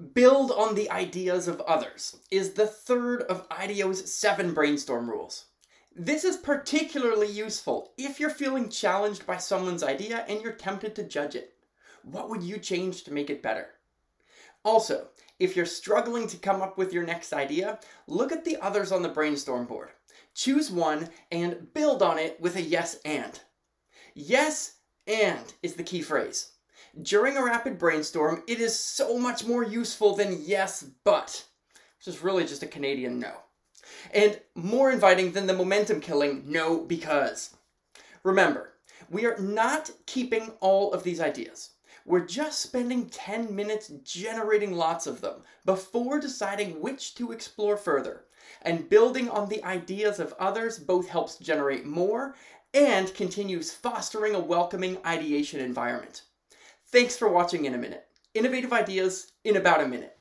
Build on the ideas of others is the third of IDEO's seven brainstorm rules. This is particularly useful if you're feeling challenged by someone's idea and you're tempted to judge it. What would you change to make it better? Also, if you're struggling to come up with your next idea, look at the others on the brainstorm board. Choose one and build on it with a yes and. Yes and is the key phrase. During a rapid brainstorm, it is so much more useful than yes, but, which is really just a Canadian no. And more inviting than the momentum killing no because. Remember, we are not keeping all of these ideas. We're just spending 10 minutes generating lots of them before deciding which to explore further. And building on the ideas of others both helps generate more and continues fostering a welcoming ideation environment. Thanks for watching Innominute. Innovative ideas in about a minute.